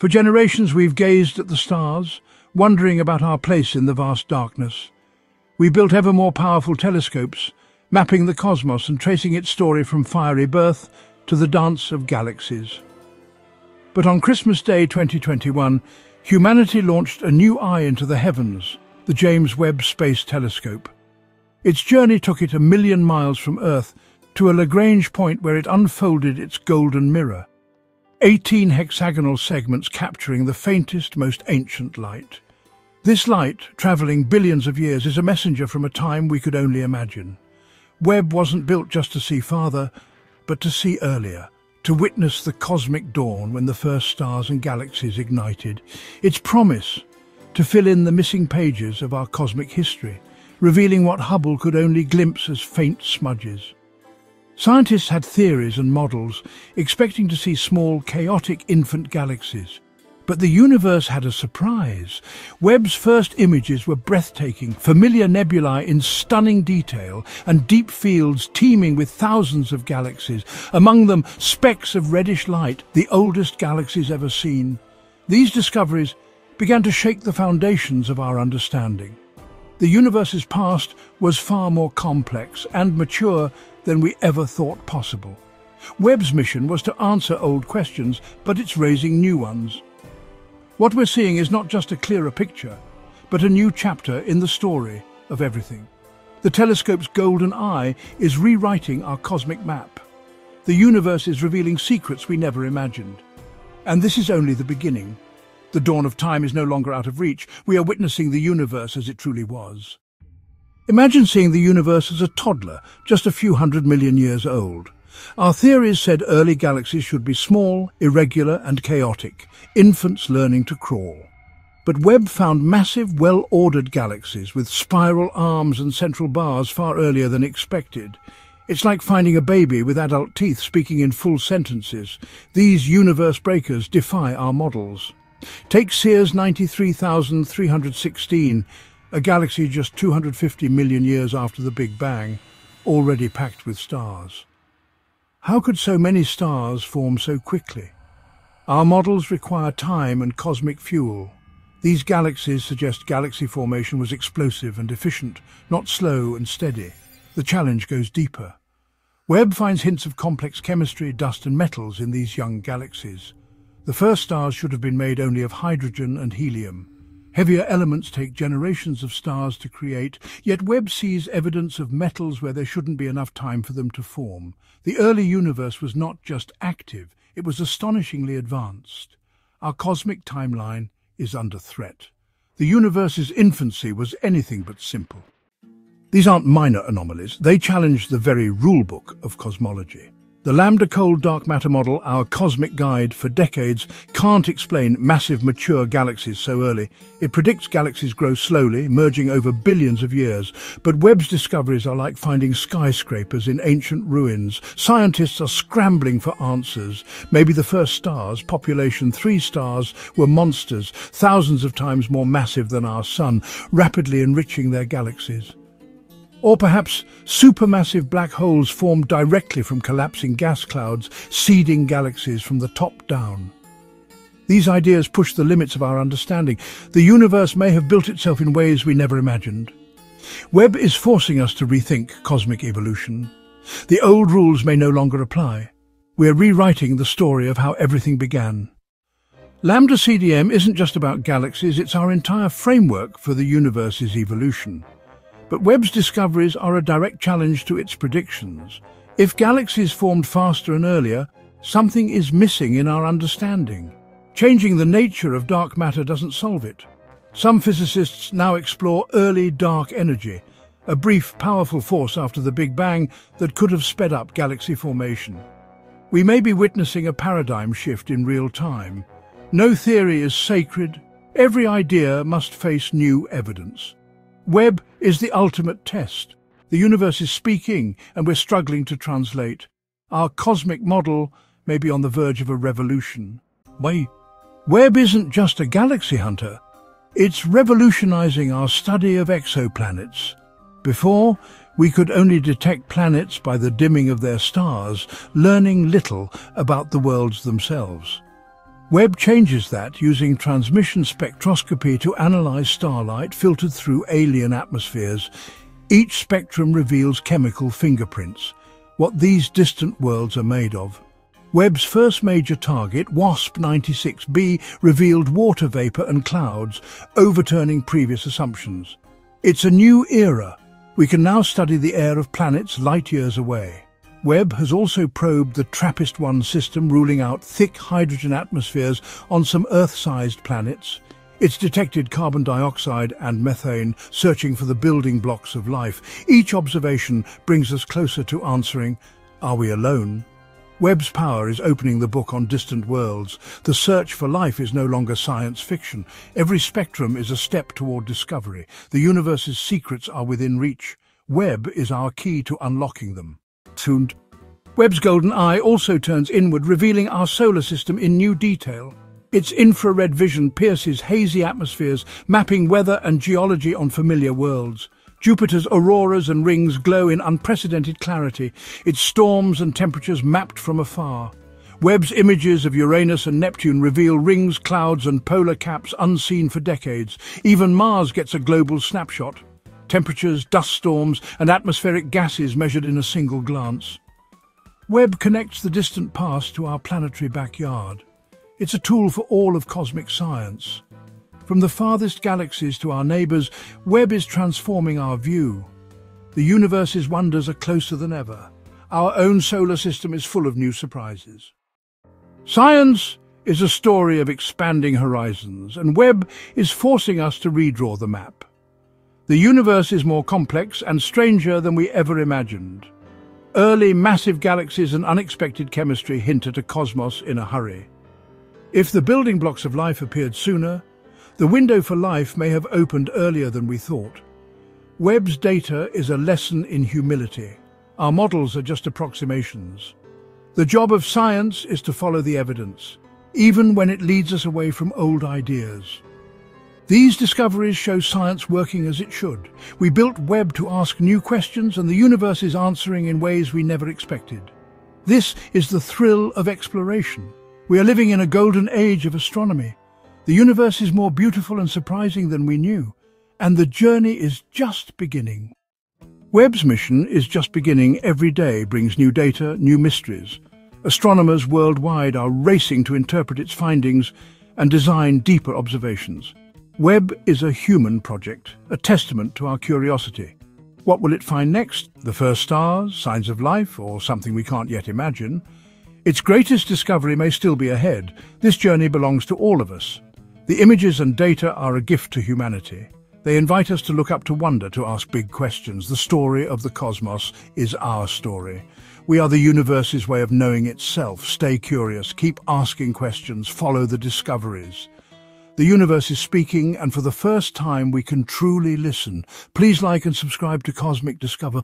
For generations we've gazed at the stars, wondering about our place in the vast darkness. We built ever more powerful telescopes, mapping the cosmos and tracing its story from fiery birth to the dance of galaxies. But on Christmas Day 2021, humanity launched a new eye into the heavens, the James Webb Space Telescope. Its journey took it a million miles from Earth to a Lagrange point where it unfolded its golden mirror. 18 hexagonal segments capturing the faintest, most ancient light. This light, travelling billions of years, is a messenger from a time we could only imagine. Webb wasn't built just to see farther, but to see earlier, to witness the cosmic dawn when the first stars and galaxies ignited. Its promise to fill in the missing pages of our cosmic history, revealing what Hubble could only glimpse as faint smudges. Scientists had theories and models, expecting to see small, chaotic infant galaxies. But the universe had a surprise. Webb's first images were breathtaking, familiar nebulae in stunning detail, and deep fields teeming with thousands of galaxies, among them specks of reddish light, the oldest galaxies ever seen. These discoveries began to shake the foundations of our understanding. The universe's past was far more complex and mature than we ever thought possible. Webb's mission was to answer old questions, but it's raising new ones. What we're seeing is not just a clearer picture, but a new chapter in the story of everything. The telescope's golden eye is rewriting our cosmic map. The universe is revealing secrets we never imagined. And this is only the beginning. The dawn of time is no longer out of reach. We are witnessing the universe as it truly was. Imagine seeing the universe as a toddler, just a few hundred million years old. Our theories said early galaxies should be small, irregular and chaotic, infants learning to crawl. But Webb found massive, well-ordered galaxies with spiral arms and central bars far earlier than expected. It's like finding a baby with adult teeth speaking in full sentences. These universe breakers defy our models. Take CEERS 93316, a galaxy just 250 million years after the Big Bang, already packed with stars. How could so many stars form so quickly? Our models require time and cosmic fuel. These galaxies suggest galaxy formation was explosive and efficient, not slow and steady. The challenge goes deeper. Webb finds hints of complex chemistry, dust and metals in these young galaxies. The first stars should have been made only of hydrogen and helium. Heavier elements take generations of stars to create, yet Webb sees evidence of metals where there shouldn't be enough time for them to form. The early universe was not just active, it was astonishingly advanced. Our cosmic timeline is under threat. The universe's infancy was anything but simple. These aren't minor anomalies, they challenge the very rulebook of cosmology. The Lambda Cold Dark Matter model, our cosmic guide for decades, can't explain massive mature galaxies so early. It predicts galaxies grow slowly, merging over billions of years. But Webb's discoveries are like finding skyscrapers in ancient ruins. Scientists are scrambling for answers. Maybe the first stars, population three stars, were monsters, thousands of times more massive than our Sun, rapidly enriching their galaxies. Or perhaps supermassive black holes formed directly from collapsing gas clouds, seeding galaxies from the top down. These ideas push the limits of our understanding. The universe may have built itself in ways we never imagined. Webb is forcing us to rethink cosmic evolution. The old rules may no longer apply. We're rewriting the story of how everything began. Lambda CDM isn't just about galaxies, it's our entire framework for the universe's evolution. But Webb's discoveries are a direct challenge to its predictions. If galaxies formed faster and earlier, something is missing in our understanding. Changing the nature of dark matter doesn't solve it. Some physicists now explore early dark energy, a brief, powerful force after the Big Bang that could have sped up galaxy formation. We may be witnessing a paradigm shift in real time. No theory is sacred. Every idea must face new evidence. Webb is the ultimate test. The universe is speaking and we're struggling to translate. Our cosmic model may be on the verge of a revolution. Wait, Webb isn't just a galaxy hunter. It's revolutionizing our study of exoplanets. Before, we could only detect planets by the dimming of their stars, learning little about the worlds themselves. Webb changes that using transmission spectroscopy to analyze starlight filtered through alien atmospheres. Each spectrum reveals chemical fingerprints, what these distant worlds are made of. Webb's first major target, WASP-96b, revealed water vapour and clouds, overturning previous assumptions. It's a new era. We can now study the air of planets light years away. Webb has also probed the TRAPPIST-1 system, ruling out thick hydrogen atmospheres on some Earth-sized planets. It's detected carbon dioxide and methane, searching for the building blocks of life. Each observation brings us closer to answering, are we alone? Webb's power is opening the book on distant worlds. The search for life is no longer science fiction. Every spectrum is a step toward discovery. The universe's secrets are within reach. Webb is our key to unlocking them. Tuned. Webb's golden eye also turns inward, revealing our solar system in new detail. Its infrared vision pierces hazy atmospheres, mapping weather and geology on familiar worlds. Jupiter's auroras and rings glow in unprecedented clarity, its storms and temperatures mapped from afar. Webb's images of Uranus and Neptune reveal rings, clouds and polar caps unseen for decades. Even Mars gets a global snapshot. Temperatures, dust storms and atmospheric gases measured in a single glance. Webb connects the distant past to our planetary backyard. It's a tool for all of cosmic science. From the farthest galaxies to our neighbours, Webb is transforming our view. The universe's wonders are closer than ever. Our own solar system is full of new surprises. Science is a story of expanding horizons, and Webb is forcing us to redraw the map. The universe is more complex and stranger than we ever imagined. Early massive galaxies and unexpected chemistry hint at a cosmos in a hurry. If the building blocks of life appeared sooner, the window for life may have opened earlier than we thought. Webb's data is a lesson in humility. Our models are just approximations. The job of science is to follow the evidence, even when it leads us away from old ideas. These discoveries show science working as it should. We built Webb to ask new questions and the universe is answering in ways we never expected. This is the thrill of exploration. We are living in a golden age of astronomy. The universe is more beautiful and surprising than we knew, and the journey is just beginning. Webb's mission is just beginning every day brings new data, new mysteries. Astronomers worldwide are racing to interpret its findings and design deeper observations. Webb is a human project, a testament to our curiosity. What will it find next? The first stars, signs of life, or something we can't yet imagine? Its greatest discovery may still be ahead. This journey belongs to all of us. The images and data are a gift to humanity. They invite us to look up to wonder, to ask big questions. The story of the cosmos is our story. We are the universe's way of knowing itself. Stay curious, keep asking questions, follow the discoveries. The universe is speaking, and for the first time we can truly listen. Please like and subscribe to Cosmic Discover.